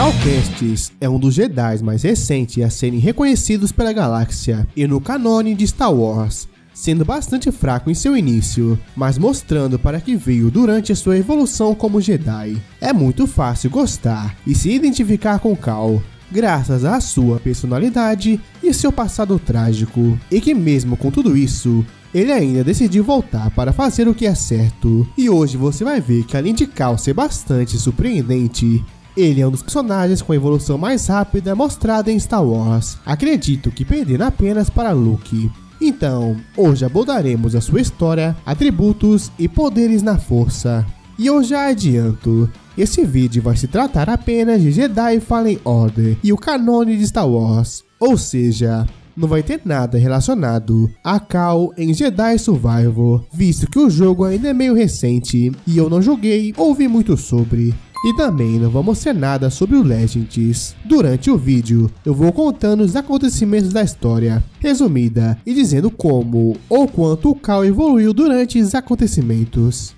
Cal Kestis é um dos Jedi mais recentes a serem reconhecidos pela galáxia e no canone de Star Wars, sendo bastante fraco em seu início, mas mostrando para que veio durante sua evolução como Jedi. É muito fácil gostar e se identificar com Cal, graças à sua personalidade e seu passado trágico, e que mesmo com tudo isso, ele ainda decidiu voltar para fazer o que é certo. E hoje você vai ver que além de Cal ser bastante surpreendente, ele é um dos personagens com a evolução mais rápida mostrada em Star Wars. Acredito que perdendo apenas para Luke. Então, hoje abordaremos a sua história, atributos e poderes na força. E eu já adianto, esse vídeo vai se tratar apenas de Jedi Fallen Order e o canone de Star Wars, ou seja, não vai ter nada relacionado a Cal em Jedi Survivor, visto que o jogo ainda é meio recente e eu não joguei ou vi muito sobre. E também não vamos ser nada sobre o Legends. Durante o vídeo, eu vou contando os acontecimentos da história, resumida, e dizendo como ou quanto o Cal evoluiu durante os acontecimentos.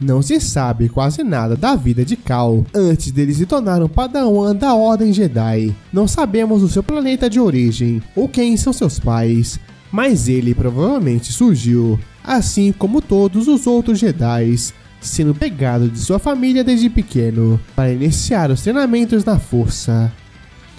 Não se sabe quase nada da vida de Cal antes dele se tornar um padawan da Ordem Jedi. Não sabemos o seu planeta de origem ou quem são seus pais, mas ele provavelmente surgiu, assim como todos os outros Jedi, sendo pegado de sua família desde pequeno para iniciar os treinamentos na força.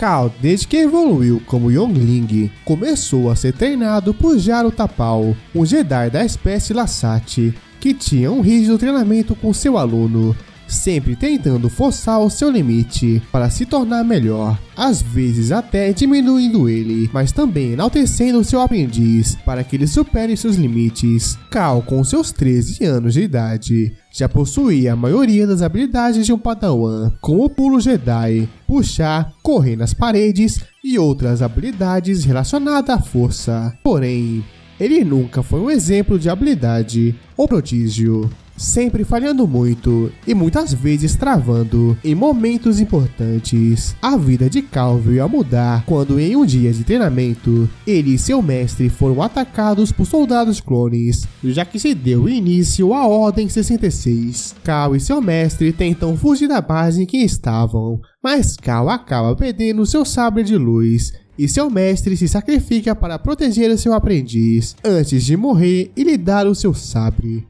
Cal, desde que evoluiu como Yongling, começou a ser treinado por Jaro Tapal, um Jedi da espécie Lasat, que tinha um rígido treinamento com seu aluno, sempre tentando forçar o seu limite para se tornar melhor, às vezes até diminuindo ele, mas também enaltecendo seu aprendiz para que ele supere seus limites. Cal, com seus 13 anos de idade, já possuía a maioria das habilidades de um padawan, como o pulo Jedi, puxar, correr nas paredes e outras habilidades relacionadas à força. Porém, ele nunca foi um exemplo de habilidade ou prodígio, sempre falhando muito e muitas vezes travando em momentos importantes. A vida de Cal veio a mudar quando, em um dia de treinamento, ele e seu mestre foram atacados por soldados clones, já que se deu início à Ordem 66. Cal e seu mestre tentam fugir da base em que estavam, mas Cal acaba perdendo seu sabre de luz e seu mestre se sacrifica para proteger seu aprendiz antes de morrer e lhe dar o seu sabre.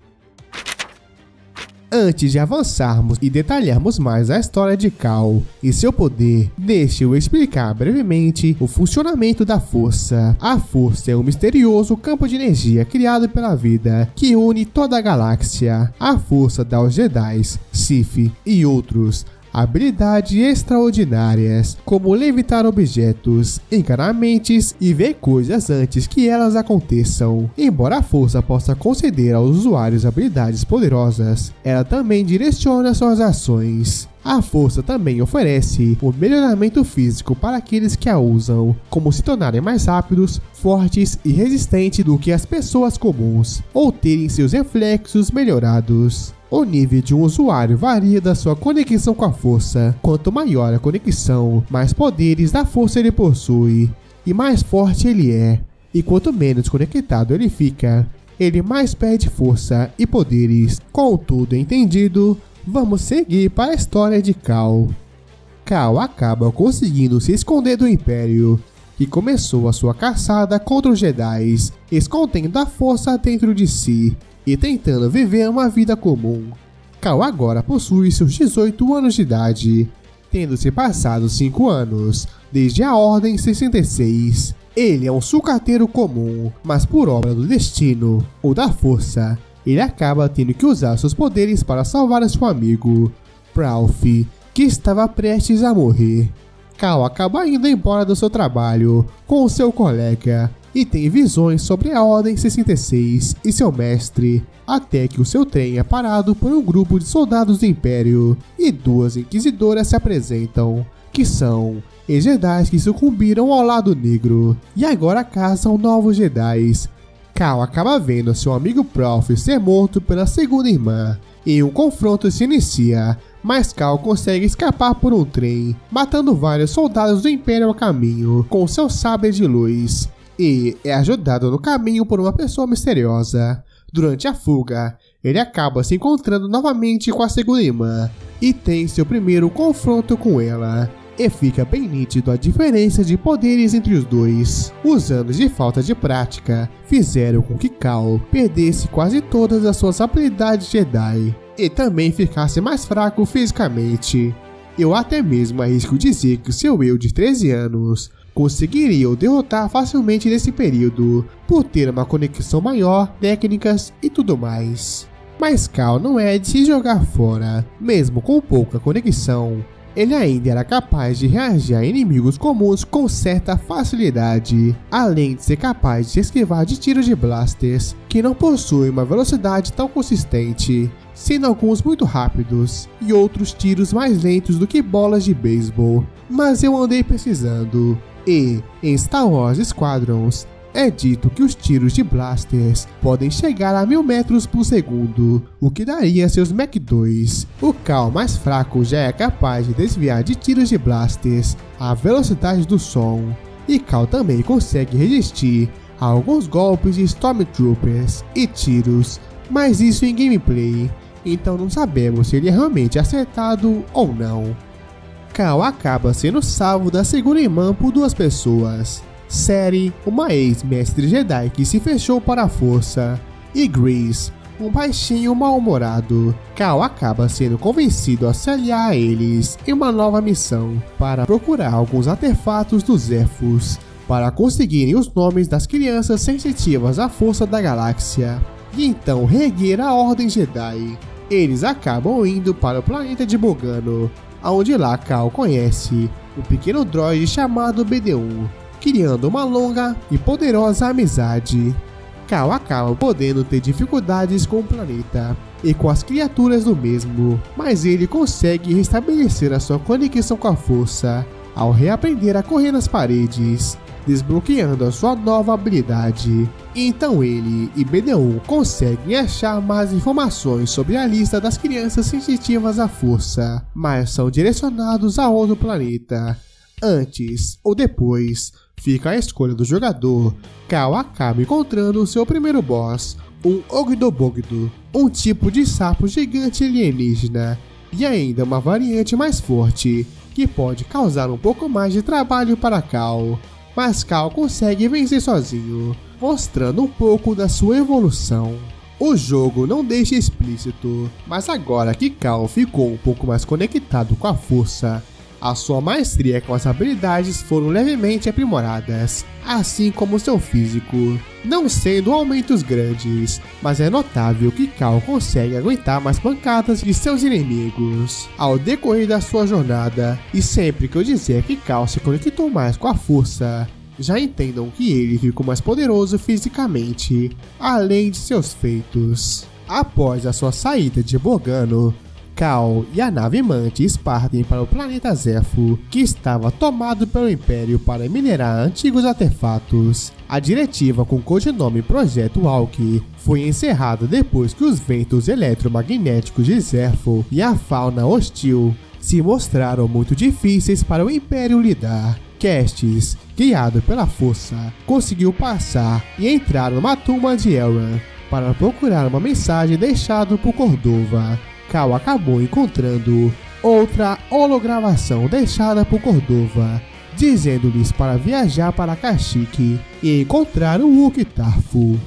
Antes de avançarmos e detalharmos mais a história de Cal e seu poder, deixe eu explicar brevemente o funcionamento da força. A força é um misterioso campo de energia criado pela vida que une toda a galáxia. A força dá aos Jedi, Sith e outros habilidades extraordinárias, como levitar objetos, encarar mentes e ver coisas antes que elas aconteçam. Embora a força possa conceder aos usuários habilidades poderosas, ela também direciona suas ações. A força também oferece o melhoramento físico para aqueles que a usam, como se tornarem mais rápidos, fortes e resistentes do que as pessoas comuns, ou terem seus reflexos melhorados. O nível de um usuário varia da sua conexão com a força. Quanto maior a conexão, mais poderes da força ele possui, e mais forte ele é. E quanto menos conectado ele fica, ele mais perde força e poderes. Com tudo entendido, vamos seguir para a história de Cal. Cal acaba conseguindo se esconder do Império, que começou a sua caçada contra os Jedi, escondendo a força dentro de si e tentando viver uma vida comum. Cal agora possui seus 18 anos de idade, tendo se passado 5 anos desde a Ordem 66. Ele é um sucateiro comum, mas por obra do destino ou da força, ele acaba tendo que usar seus poderes para salvar seu amigo, Pralf, que estava prestes a morrer. Cal acaba indo embora do seu trabalho com seu colega e tem visões sobre a Ordem 66 e seu mestre, até que o seu trem é parado por um grupo de soldados do Império e duas inquisidoras se apresentam, que são os Jedi que sucumbiram ao lado negro e agora caçam novos Jedi. Cal acaba vendo seu amigo Prof ser morto pela segunda irmã e um confronto se inicia, mas Cal consegue escapar por um trem, matando vários soldados do Império ao caminho com seu sabre de luz e é ajudado no caminho por uma pessoa misteriosa. Durante a fuga, ele acaba se encontrando novamente com a segunda irmã e tem seu primeiro confronto com ela. E fica bem nítido a diferença de poderes entre os dois. Os anos de falta de prática fizeram com que Cal perdesse quase todas as suas habilidades Jedi e também ficasse mais fraco fisicamente. Eu até mesmo arrisco dizer que seu eu de 13 anos conseguiria o derrotar facilmente nesse período, por ter uma conexão maior, técnicas e tudo mais. Mas Cal não é de se jogar fora, mesmo com pouca conexão. Ele ainda era capaz de reagir a inimigos comuns com certa facilidade, além de ser capaz de esquivar de tiros de blasters, que não possuem uma velocidade tão consistente, sendo alguns muito rápidos e outros tiros mais lentos do que bolas de beisebol. Mas eu andei precisando, e, em Star Wars Squadrons, é dito que os tiros de blasters podem chegar a mil metros por segundo, o que daria seus Mach 2. O Cal mais fraco já é capaz de desviar de tiros de blasters à velocidade do som, e Cal também consegue resistir a alguns golpes de Stormtroopers e tiros, mas isso em gameplay, então não sabemos se ele é realmente acertado ou não. Cal acaba sendo salvo da segunda irmã por duas pessoas. Seri, uma ex-mestre Jedi que se fechou para a força, e Grease, um baixinho mal-humorado. Cal acaba sendo convencido a se aliar a eles em uma nova missão para procurar alguns artefatos dos Elfos para conseguirem os nomes das crianças sensitivas à força da galáxia e então reerguer a Ordem Jedi. Eles acabam indo para o planeta de Bogano, onde lá Cal conhece um pequeno droide chamado BD-1, criando uma longa e poderosa amizade. Cal acaba podendo ter dificuldades com o planeta e com as criaturas do mesmo, mas ele consegue restabelecer a sua conexão com a força ao reaprender a correr nas paredes, desbloqueando a sua nova habilidade. Então ele e BD1 conseguem achar mais informações sobre a lista das crianças sensitivas à força, mas são direcionados a outro planeta. Antes ou depois, fica a escolha do jogador. Cal acaba encontrando seu primeiro boss, um Ogdobogdo, um tipo de sapo gigante alienígena, e ainda uma variante mais forte, que pode causar um pouco mais de trabalho para Cal mas Cal consegue vencer sozinho, mostrando um pouco da sua evolução. O jogo não deixa explícito, mas agora que Cal ficou um pouco mais conectado com a força, a sua maestria com as habilidades foram levemente aprimoradas, assim como seu físico, não sendo aumentos grandes, mas é notável que Cal consegue aguentar mais pancadas de seus inimigos ao decorrer da sua jornada, e sempre que eu dizer que Cal se conectou mais com a força, já entendam que ele ficou mais poderoso fisicamente, além de seus feitos. Após a sua saída de Bogano, Cal e a nave Mantis partem para o planeta Zefo, que estava tomado pelo Império para minerar antigos artefatos. A diretiva com codinome Projeto Alki foi encerrada depois que os ventos eletromagnéticos de Zefo e a fauna hostil se mostraram muito difíceis para o Império lidar. Castes, guiado pela força, conseguiu passar e entrar numa tumba de Elran para procurar uma mensagem deixada por Cordova. Cal acabou encontrando outra hologravação deixada por Cordova, dizendo-lhes para viajar para Kashyyyk e encontrar o Uktarfu.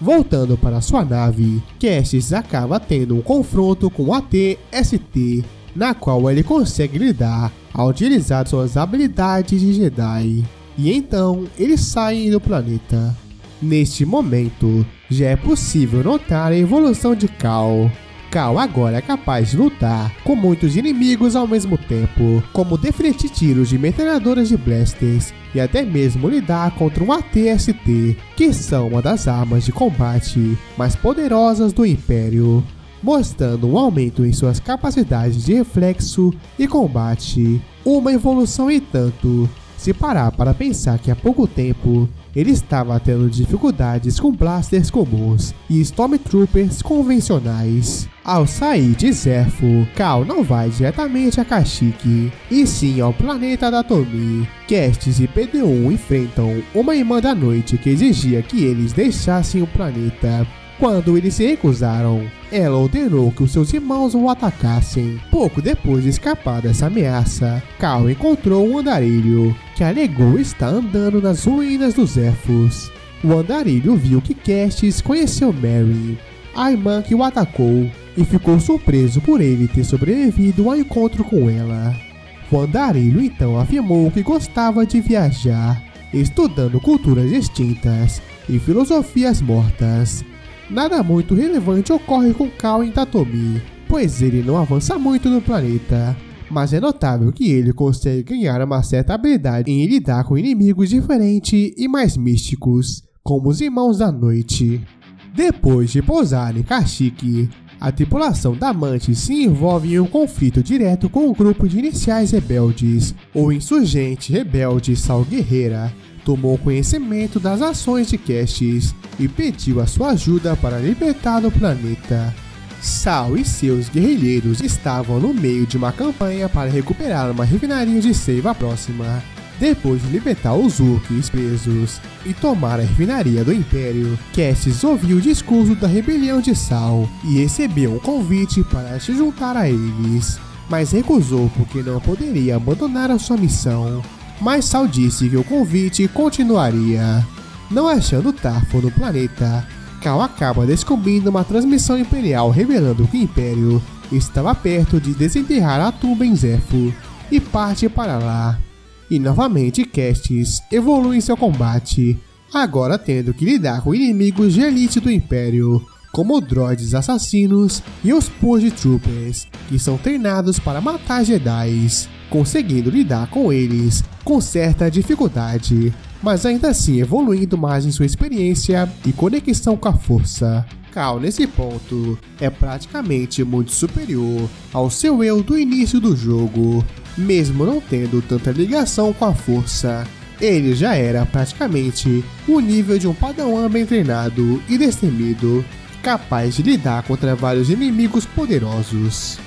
Voltando para sua nave, Cassis acaba tendo um confronto com o AT-ST, na qual ele consegue lidar ao utilizar suas habilidades de Jedi. E então eles saem do planeta. Neste momento, já é possível notar a evolução de Cal, Cal agora é capaz de lutar com muitos inimigos ao mesmo tempo, como defletir tiros de metralhadoras de blasters e até mesmo lidar contra um AT-ST, que são uma das armas de combate mais poderosas do Império, mostrando um aumento em suas capacidades de reflexo e combate. Uma evolução, entanto, se parar para pensar que há pouco tempo ele estava tendo dificuldades com blasters comuns e Stormtroopers convencionais. Ao sair de Zerfo, Cal não vai diretamente a Kashyyyk, e sim ao planeta da Tomi. Kestis e PD-1 enfrentam uma irmã da noite que exigia que eles deixassem o planeta. Quando eles se recusaram, ela ordenou que os seus irmãos o atacassem. Pouco depois de escapar dessa ameaça, Cal encontrou um andarilho, que alegou estar andando nas ruínas dos elfos. O andarilho viu que Kestis conheceu Mary, a irmã que o atacou, e ficou surpreso por ele ter sobrevivido ao encontro com ela. O andarilho então afirmou que gostava de viajar, estudando culturas extintas e filosofias mortas. Nada muito relevante ocorre com Cal em Tatomi, pois ele não avança muito no planeta, mas é notável que ele consegue ganhar uma certa habilidade em lidar com inimigos diferentes e mais místicos, como os Irmãos da Noite. Depois de pousar em Kashyyyk, a tripulação da Mantis se envolve em um conflito direto com o grupo de iniciais rebeldes, o insurgente rebelde Sal Guerreira, tomou conhecimento das ações de Kestis e pediu a sua ajuda para libertar o planeta. Sal e seus guerrilheiros estavam no meio de uma campanha para recuperar uma refinaria de seiva próxima. Depois de libertar os Urks presos e tomar a refinaria do Império, Kestis ouviu o discurso da rebelião de Sal e recebeu um convite para se juntar a eles, mas recusou porque não poderia abandonar a sua missão mas Sal disse que o convite continuaria. Não achando Tarfo no planeta, Cal acaba descobrindo uma transmissão imperial revelando que o Império estava perto de desenterrar a tumba em Zepho e parte para lá. E novamente Kestis evolui em seu combate, agora tendo que lidar com inimigos de elite do Império, como droids assassinos e os Purge Troopers, que são treinados para matar Jedis conseguindo lidar com eles com certa dificuldade, mas ainda assim evoluindo mais em sua experiência e conexão com a força. Cal, nesse ponto, é praticamente muito superior ao seu eu do início do jogo, mesmo não tendo tanta ligação com a força. Ele já era praticamente o nível de um padawan bem treinado e destemido, capaz de lidar contra vários inimigos poderosos.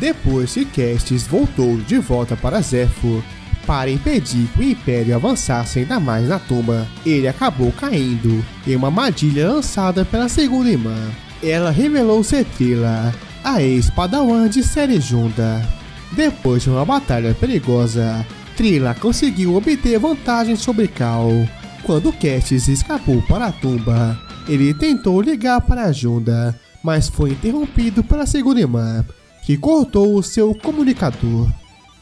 Depois que Kestis voltou de volta para Zepho para impedir que o Império avançasse ainda mais na tumba, ele acabou caindo em uma armadilha lançada pela segunda irmã. Ela revelou ser Trila, a ex-padawan de Serejunda. Depois de uma batalha perigosa, Trila conseguiu obter vantagem sobre Cal. Quando Kestis escapou para a tumba, ele tentou ligar para a Junda, mas foi interrompido pela segunda irmã, que cortou o seu comunicador.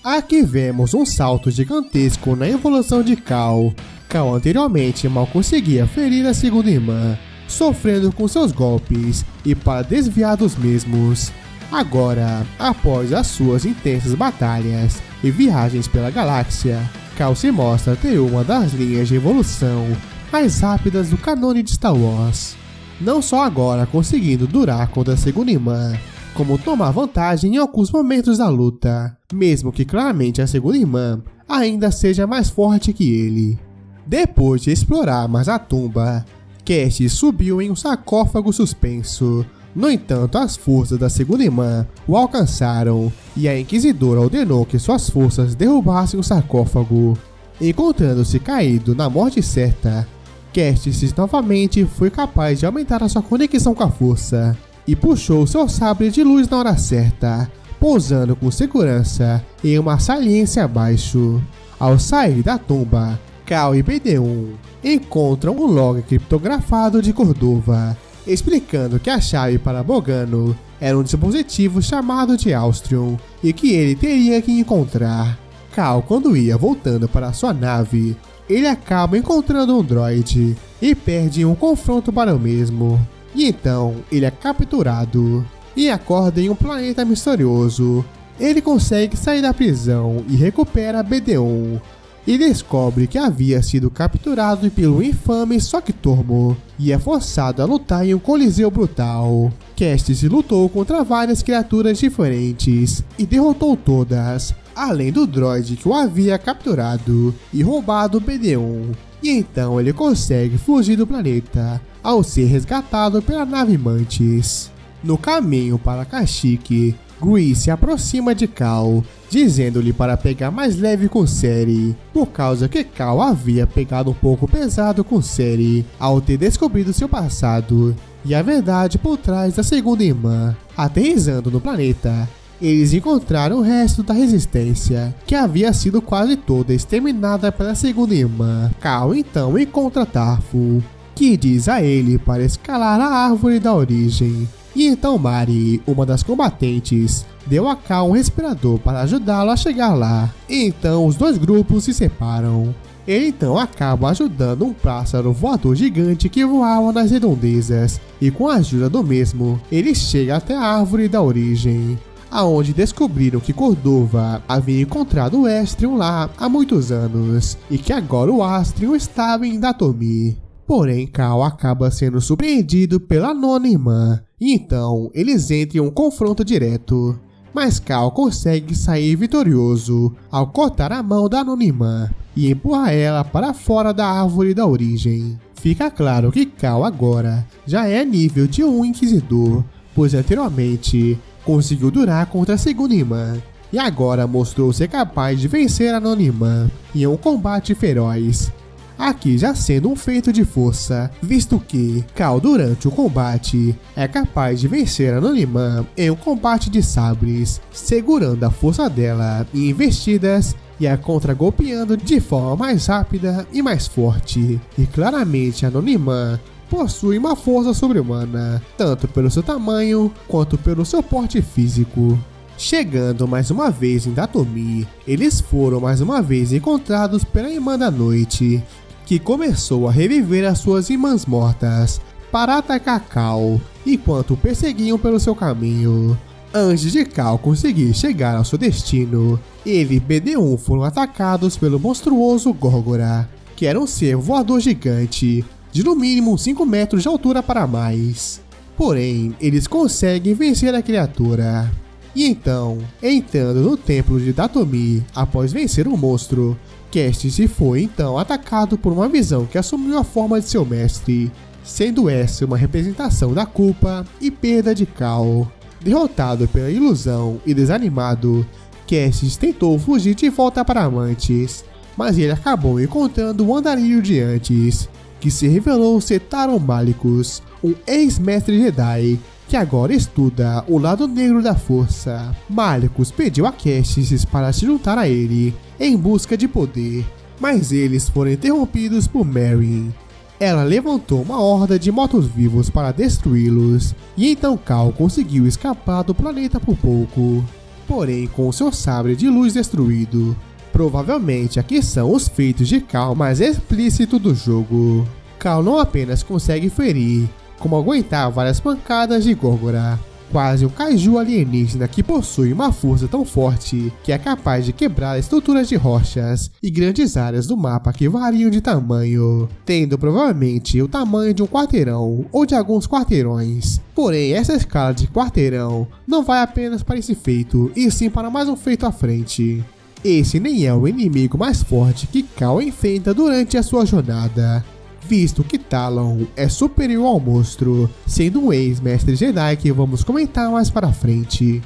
Aqui vemos um salto gigantesco na evolução de Cal. Cal anteriormente mal conseguia ferir a segunda irmã, sofrendo com seus golpes e para desviar dos mesmos. Agora, após as suas intensas batalhas e viagens pela galáxia, Cal se mostra ter uma das linhas de evolução mais rápidas do canone de Star Wars. Não só agora conseguindo durar contra a segunda irmã, como tomar vantagem em alguns momentos da luta, mesmo que claramente a segunda irmã ainda seja mais forte que ele. Depois de explorar mais a tumba, Cash subiu em um sarcófago suspenso. No entanto, as forças da segunda irmã o alcançaram e a Inquisidora ordenou que suas forças derrubassem o sarcófago. Encontrando-se caído na morte certa, Castis novamente foi capaz de aumentar a sua conexão com a força e puxou seu sabre de luz na hora certa, pousando com segurança em uma saliência abaixo. Ao sair da tumba, Cal e BD-1 encontram um log criptografado de Cordova, explicando que a chave para Bogano era um dispositivo chamado de Austrion e que ele teria que encontrar. Cal, quando ia voltando para sua nave, ele acaba encontrando um droid e perde um confronto para o mesmo. E então ele é capturado e acorda em um planeta misterioso. Ele consegue sair da prisão e recupera BD-1 e descobre que havia sido capturado pelo infame Soktormo e é forçado a lutar em um coliseu brutal. Kestis lutou contra várias criaturas diferentes e derrotou todas, além do droid que o havia capturado e roubado o BD-1. E então ele consegue fugir do planeta ao ser resgatado pela nave Mantis. No caminho para Kashyyyk, Gui se aproxima de Cal, dizendo-lhe para pegar mais leve com Seri, por causa que Cal havia pegado um pouco pesado com Seri ao ter descobrido seu passado e a verdade por trás da segunda irmã. Aterrizando no planeta, eles encontraram o resto da resistência, que havia sido quase toda exterminada pela segunda irmã. Cal então encontra Tarfo, que diz a ele para escalar a árvore da origem. E então Mari, uma das combatentes, deu a Cal um respirador para ajudá-lo a chegar lá. E então os dois grupos se separam. Ele então acaba ajudando um pássaro voador gigante que voava nas redondezas, e com a ajuda do mesmo, ele chega até a árvore da origem, aonde descobriram que Cordova havia encontrado o Estrion lá há muitos anos, e que agora o Astrion estava em Datomi. Porém, Cal acaba sendo surpreendido pela nona irmã, então eles entram em um confronto direto. Mas Cal consegue sair vitorioso ao cortar a mão da nona irmã e empurrar ela para fora da árvore da origem. Fica claro que Cal agora já é nível de um inquisidor, pois anteriormente conseguiu durar contra a segunda irmã e agora mostrou ser capaz de vencer a nona irmã em um combate feroz aqui já sendo um feito de força, visto que Cal durante o combate é capaz de vencer a Nonimã em um combate de sabres, segurando a força dela em investidas e a contra-golpeando de forma mais rápida e mais forte. E claramente a Nonimã possui uma força sobre-humana, tanto pelo seu tamanho quanto pelo seu porte físico. Chegando mais uma vez em Datomi, eles foram mais uma vez encontrados pela Irmã da Noite, que começou a reviver as suas irmãs mortas para atacar Cal, enquanto perseguiam pelo seu caminho. Antes de Cal conseguir chegar ao seu destino, ele e BD-1 foram atacados pelo monstruoso Górgora, que era um ser voador gigante, de no mínimo 5 metros de altura para mais. Porém, eles conseguem vencer a criatura. E então, entrando no templo de Datomi após vencer o monstro, Cast se foi então atacado por uma visão que assumiu a forma de seu mestre, sendo essa uma representação da culpa e perda de Cal. Derrotado pela ilusão e desanimado, Cassis tentou fugir de volta para Amantes, mas ele acabou encontrando o andarilho de antes, que se revelou ser Taron Malicus, um ex-mestre Jedi que agora estuda o lado negro da força. Malicus pediu a Cassis para se juntar a ele em busca de poder, mas eles foram interrompidos por Meryn. Ela levantou uma horda de mortos-vivos para destruí-los, e então Cal conseguiu escapar do planeta por pouco. Porém, com seu sabre de luz destruído. Provavelmente aqui são os feitos de Cal mais explícito do jogo. Cal não apenas consegue ferir, como aguentar várias pancadas de Górgora. Quase um kaiju alienígena que possui uma força tão forte que é capaz de quebrar estruturas de rochas e grandes áreas do mapa que variam de tamanho, tendo provavelmente o tamanho de um quarteirão ou de alguns quarteirões. Porém, essa escala de quarteirão não vai apenas para esse feito, e sim para mais um feito à frente. Esse nem é o inimigo mais forte que Cal enfrenta durante a sua jornada, visto que Talon é superior ao monstro, sendo um ex-mestre Jedi que vamos comentar mais para frente.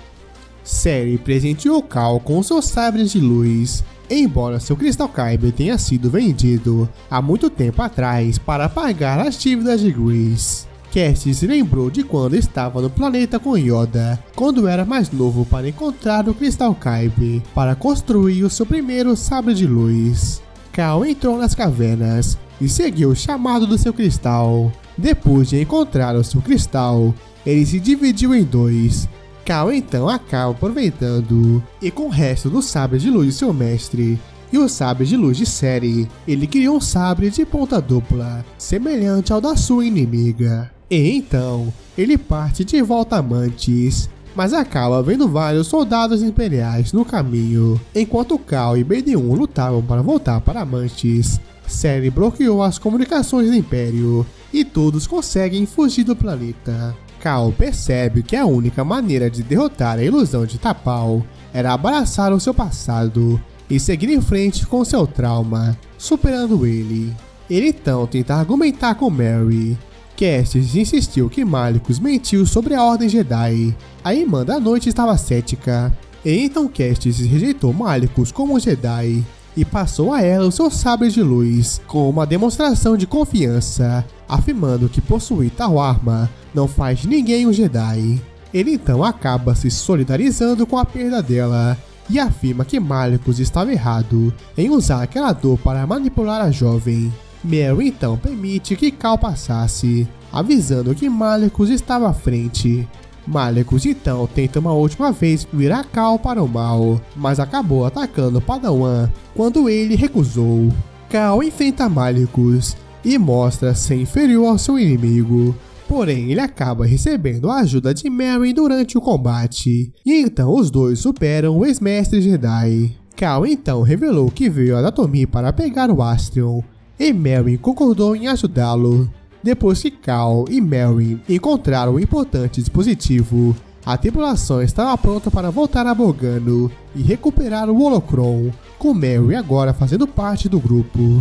Série presenteou Cal com seus sabres de luz, embora seu Crystal Kyber tenha sido vendido há muito tempo atrás para pagar as dívidas de Grease. Cassie se lembrou de quando estava no planeta com Yoda, quando era mais novo para encontrar o Crystal Kyber para construir o seu primeiro sabre de luz. Cal entrou nas cavernas e seguiu o chamado do seu cristal. Depois de encontrar o seu cristal, ele se dividiu em dois. Cal então acaba aproveitando e com o resto do sabre de luz de seu mestre e o sabre de luz de série, ele criou um sabre de ponta dupla, semelhante ao da sua inimiga. E então, ele parte de volta a Mantis, mas acaba vendo vários soldados imperiais no caminho. Enquanto Cal e BD-1 lutavam para voltar para Mantis, Série bloqueou as comunicações do Império e todos conseguem fugir do planeta. Cal percebe que a única maneira de derrotar a ilusão de Tapal era abraçar o seu passado e seguir em frente com seu trauma, superando ele. Ele então tenta argumentar com Mary. Kestis insistiu que Malicus mentiu sobre a Ordem Jedi. A Irmã da Noite estava cética. E então Kestis rejeitou Malicus como Jedi e passou a ela o seu sabre de luz, com uma demonstração de confiança, afirmando que possuir tal arma não faz ninguém um Jedi. Ele então acaba se solidarizando com a perda dela e afirma que Malicus estava errado em usar aquela dor para manipular a jovem. Mary então permite que Cal passasse, avisando que Malicus estava à frente. Malicus então tenta uma última vez virar Cal para o mal, mas acabou atacando Padawan quando ele recusou. Cal enfrenta Malicus e mostra ser inferior ao seu inimigo, porém ele acaba recebendo a ajuda de Mary durante o combate, e então os dois superam o ex-mestre Jedi. Cal então revelou que veio a Datomir para pegar o Astrion, e Mary concordou em ajudá-lo. Depois que Cal e Mary encontraram o importante dispositivo, a tripulação estava pronta para voltar a Bogano e recuperar o Holocron, com Mary agora fazendo parte do grupo.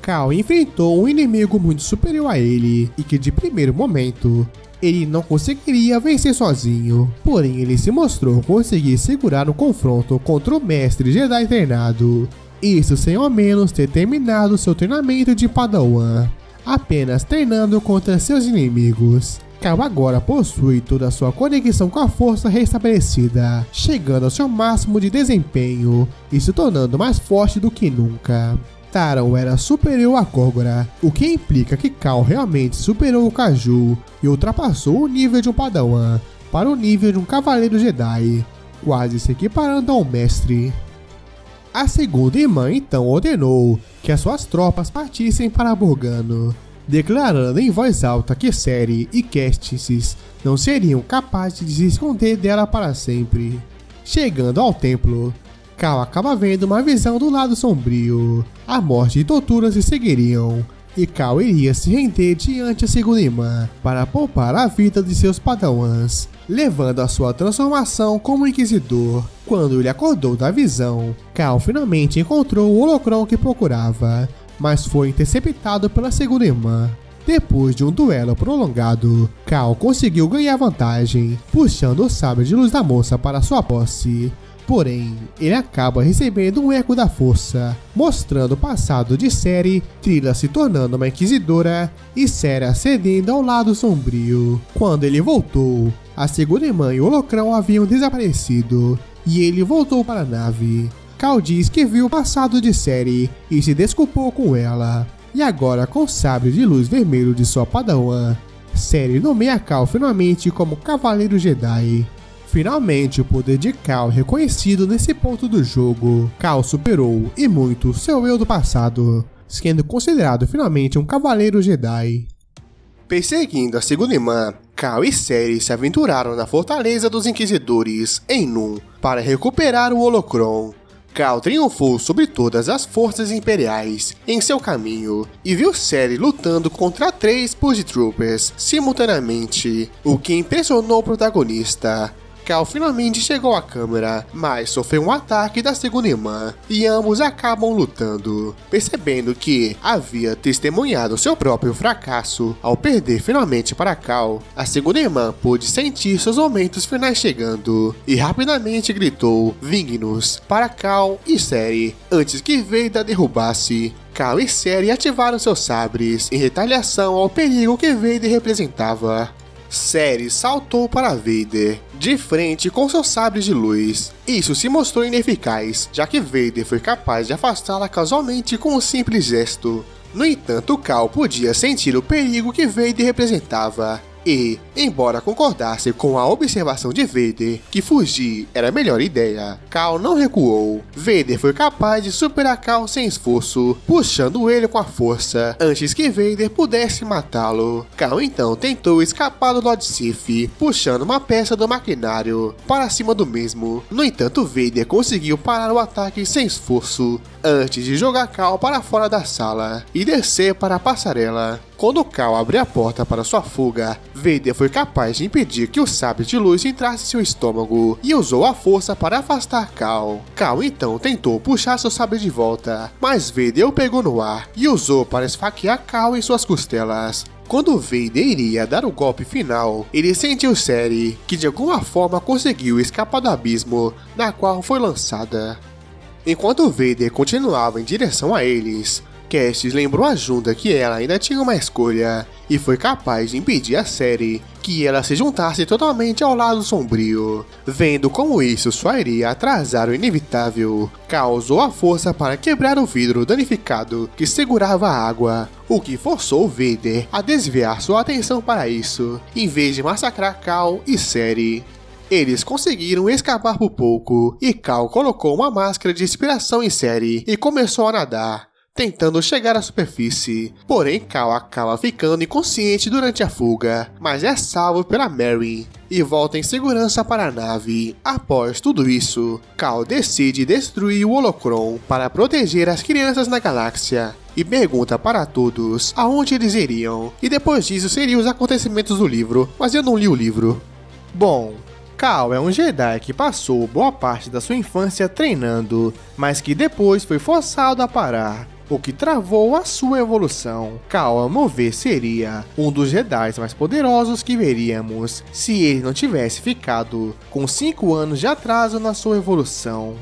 Cal enfrentou um inimigo muito superior a ele e que de primeiro momento ele não conseguiria vencer sozinho, porém ele se mostrou conseguir segurar o confronto contra o mestre Jedi treinado, isso sem ao menos ter terminado seu treinamento de Padawan, apenas treinando contra seus inimigos. Cal agora possui toda a sua conexão com a força restabelecida, chegando ao seu máximo de desempenho e se tornando mais forte do que nunca. Taron era superior a Kogora, o que implica que Cal realmente superou o Kaju e ultrapassou o nível de um Padawan para o nível de um Cavaleiro Jedi, quase se equiparando a um mestre. A segunda irmã então ordenou que as suas tropas partissem para Borgano, declarando em voz alta que Seri e Kestis não seriam capazes de se esconder dela para sempre. Chegando ao templo, Cal acaba vendo uma visão do lado sombrio. A morte e tortura se seguiriam, e Cal iria se render diante a segunda irmã para poupar a vida de seus padawans, levando a sua transformação como inquisidor. Quando ele acordou da visão, Cal finalmente encontrou o holocron que procurava, mas foi interceptado pela segunda irmã. Depois de um duelo prolongado, Cal conseguiu ganhar vantagem, puxando o sabre de luz da moça para sua posse. Porém, ele acaba recebendo um eco da força, mostrando o passado de Seri, Trila se tornando uma inquisidora e Sera cedendo ao lado sombrio. Quando ele voltou, a segunda irmã e o Holocrão haviam desaparecido, e ele voltou para a nave. Cal diz que viu o passado de Seri e se desculpou com ela. E agora, com o sabre de luz vermelho de sua padawan, Seri nomeia Cal finalmente como Cavaleiro Jedi. Finalmente, o poder de Cal reconhecido nesse ponto do jogo. Cal superou, e muito, seu eu do passado, sendo considerado finalmente um Cavaleiro Jedi. Perseguindo a segunda irmã, Cal e Ceri se aventuraram na Fortaleza dos Inquisidores, em Num, para recuperar o Holocron. Cal triunfou sobre todas as forças imperiais em seu caminho e viu Ceri lutando contra três Troopers simultaneamente, o que impressionou o protagonista. Cal finalmente chegou à câmera, mas sofreu um ataque da segunda irmã e ambos acabam lutando, percebendo que havia testemunhado seu próprio fracasso ao perder finalmente para Cal. A segunda irmã pôde sentir seus momentos finais chegando e rapidamente gritou Vignos para Cal e Seri antes que Veida derrubasse. Cal e Seri ativaram seus sabres em retaliação ao perigo que Vader representava. Seri saltou para Vader, de frente com seus sabres de luz. Isso se mostrou ineficaz, já que Vader foi capaz de afastá-la casualmente com um simples gesto. No entanto, Cal podia sentir o perigo que Vader representava e, embora concordasse com a observação de Vader que fugir era a melhor ideia, Cal não recuou. Vader foi capaz de superar Cal sem esforço, puxando ele com a força, antes que Vader pudesse matá-lo. Cal então tentou escapar do Lord Sith, puxando uma peça do maquinário para cima do mesmo. No entanto, Vader conseguiu parar o ataque sem esforço, antes de jogar Cal para fora da sala e descer para a passarela. Quando Cal abriu a porta para sua fuga, Vader foi capaz de impedir que o sábio de luz entrasse em seu estômago e usou a força para afastar Cal. Cal então tentou puxar seu sábio de volta, mas Vader o pegou no ar e usou para esfaquear Cal em suas costelas. Quando Vader iria dar o golpe final, ele sentiu Seri, que de alguma forma conseguiu escapar do abismo na qual foi lançada. Enquanto Vader continuava em direção a eles, Cassis lembrou a Junda que ela ainda tinha uma escolha e foi capaz de impedir a série que ela se juntasse totalmente ao lado sombrio. Vendo como isso só iria atrasar o inevitável, causou a força para quebrar o vidro danificado que segurava a água, o que forçou Vader a desviar sua atenção para isso, em vez de massacrar Cal e Seri. Eles conseguiram escapar por pouco, e Cal colocou uma máscara de inspiração em Seri e começou a nadar, tentando chegar à superfície. Porém, Cal acaba ficando inconsciente durante a fuga, mas é salvo pela Mary e volta em segurança para a nave. Após tudo isso, Cal decide destruir o Holocron para proteger as crianças na galáxia e pergunta para todos aonde eles iriam. E depois disso seriam os acontecimentos do livro, mas eu não li o livro. Bom, Cal é um Jedi que passou boa parte da sua infância treinando, mas que depois foi forçado a parar o que travou a sua evolução. Cal, a mover, seria um dos Jedi mais poderosos que veríamos se ele não tivesse ficado com 5 anos de atraso na sua evolução.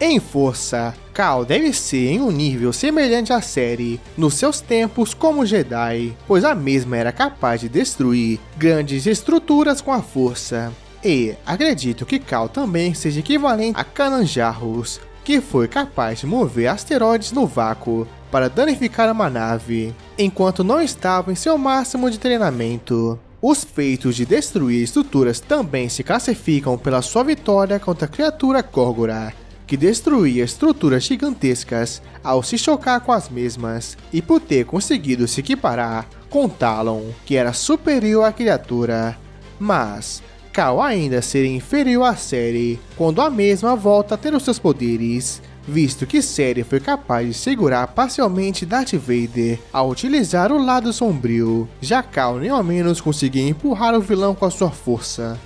Em força, Cal deve ser em um nível semelhante à série nos seus tempos como Jedi, pois a mesma era capaz de destruir grandes estruturas com a força. E acredito que Cal também seja equivalente a Kanan Jarrus, que foi capaz de mover asteroides no vácuo para danificar uma nave, enquanto não estava em seu máximo de treinamento. Os feitos de destruir estruturas também se classificam pela sua vitória contra a criatura Gorgora, que destruía estruturas gigantescas ao se chocar com as mesmas, e por ter conseguido se equiparar com Talon, que era superior à criatura. Mas, Cal ainda seria inferior à série quando a mesma volta a ter os seus poderes, visto que série foi capaz de segurar parcialmente Darth Vader ao utilizar o lado sombrio, já Cal nem ao menos conseguia empurrar o vilão com a sua força.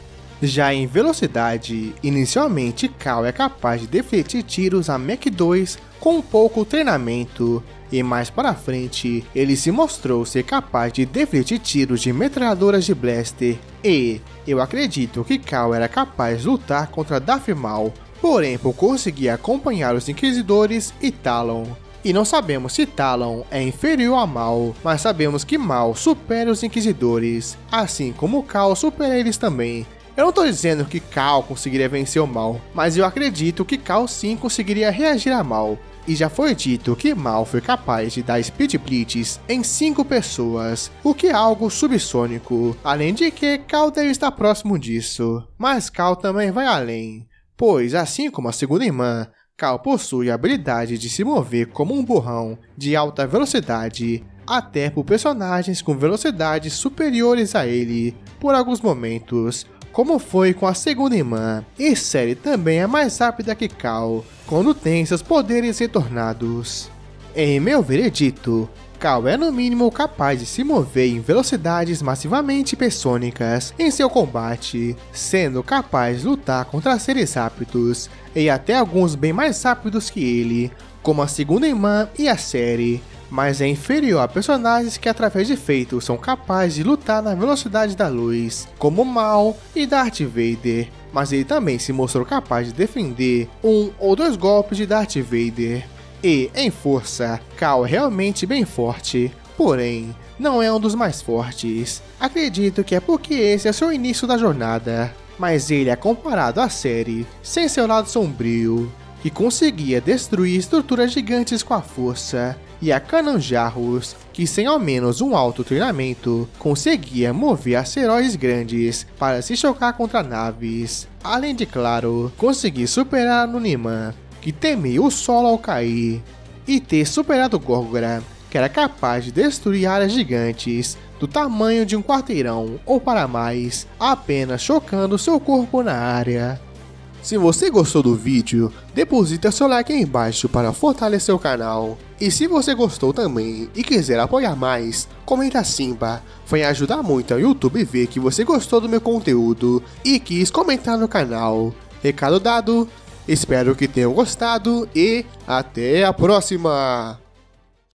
Já em velocidade, inicialmente Cal é capaz de defletir tiros a Mach 2 com pouco treinamento, e mais para frente, ele se mostrou ser capaz de defletir tiros de metralhadoras de blaster. E eu acredito que Cal era capaz de lutar contra Darth Maul, porém por conseguir acompanhar os Inquisidores e Talon. E não sabemos se Talon é inferior a Mal, mas sabemos que Mal supera os Inquisidores, assim como Cal supera eles também. Eu não estou dizendo que Cal conseguiria vencer o Mal, mas eu acredito que Cal sim conseguiria reagir a Mal, e já foi dito que Mal foi capaz de dar Speed Blitz em 5 pessoas, o que é algo subsônico, além de que Cal deve estar próximo disso. Mas Cal também vai além, pois assim como a segunda irmã, Cal possui a habilidade de se mover como um burrão de alta velocidade, até por personagens com velocidades superiores a ele, por alguns momentos, como foi com a segunda irmã, e Sally também é mais rápida que Cal, quando tem seus poderes retornados. Em meu veredito, Cal é no mínimo capaz de se mover em velocidades massivamente hipersônicas em seu combate, sendo capaz de lutar contra seres rápidos, e até alguns bem mais rápidos que ele, como a segunda irmã e a série, mas é inferior a personagens que através de feitos são capazes de lutar na velocidade da luz, como Mal e Darth Vader, mas ele também se mostrou capaz de defender um ou dois golpes de Darth Vader. E, em força, Cal é realmente bem forte, porém, não é um dos mais fortes. Acredito que é porque esse é seu início da jornada, mas ele é comparado à série, sem seu lado sombrio, que conseguia destruir estruturas gigantes com a força, e a Cananjarros, que sem ao menos um alto treinamento, conseguia mover asteroides grandes para se chocar contra naves, além de, claro, conseguir superar a que temia o solo ao cair, e ter superado Gorgora, que era capaz de destruir áreas gigantes do tamanho de um quarteirão ou para mais, apenas chocando seu corpo na área. Se você gostou do vídeo, deposita seu like aí embaixo para fortalecer o canal. E se você gostou também e quiser apoiar mais, comenta Simba. Vai ajudar muito ao YouTube ver que você gostou do meu conteúdo e quis comentar no canal. Recado dado, espero que tenham gostado e até a próxima!